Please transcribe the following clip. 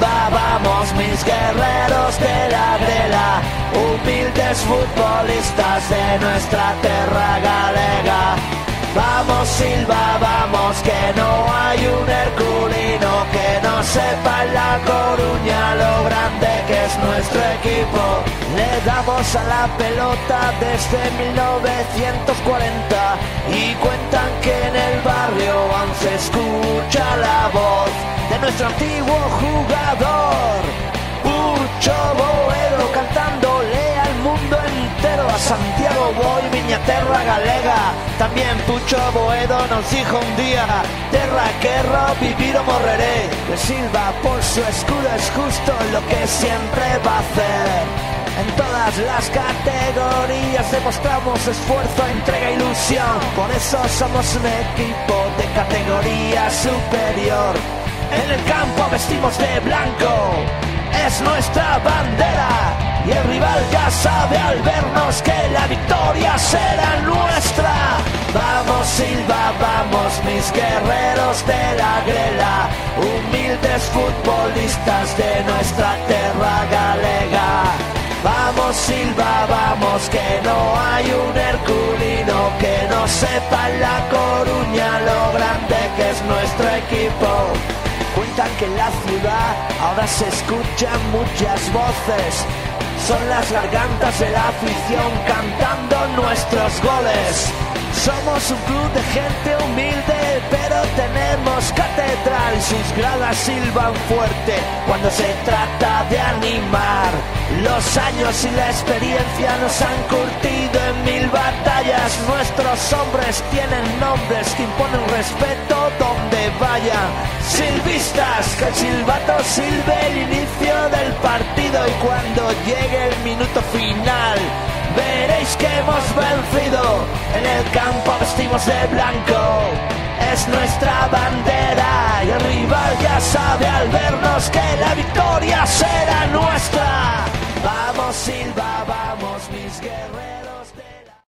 vamos mis guerreros de la grela, humildes futbolistas de nuestra tierra galega. Vamos Silva, vamos que no hay un herculino que no sepa en la Coruña lo grande que es nuestro equipo. Le damos a la pelota desde 1940 y cuentan que en el barrio aún se escucha la voz nuestro antiguo jugador, Pucho Boedo, cantándole al mundo entero a Santiago Boy, miña terra galega. También Pucho Boedo nos dijo un día, terra querro vivir o morreré. Que Silva por su escudo es justo lo que siempre va a hacer. En todas las categorías demostramos esfuerzo, entrega, ilusión. Por eso somos un equipo de categoría superior. En el campo vestimos de blanco, es nuestra bandera. Y el rival ya sabe al vernos que la victoria será nuestra. Vamos Silva, vamos mis guerreros de la grela, humildes futbolistas de nuestra tierra galega. Vamos Silva, vamos que no hay un herculino que no sepa la Coruña Que en la ciudad ahora se escuchan muchas voces. Son las gargantas de la afición cantando nuestros goles. Somos un club de gente humilde, pero tenemos catedral. Sus gradas silban fuerte cuando se trata de animar. Los años y la experiencia nos han curtido en mil batallas. Nuestros hombres tienen nombres que imponen respeto donde vayan. Silvistas, que el silbato silbe el inicio del partido y cuando llegue el minuto final veréis que hemos vencido. Campo vestimos de blanco, es nuestra bandera y el rival ya sabe al vernos que la victoria será nuestra. Vamos Silva, vamos mis guerreros.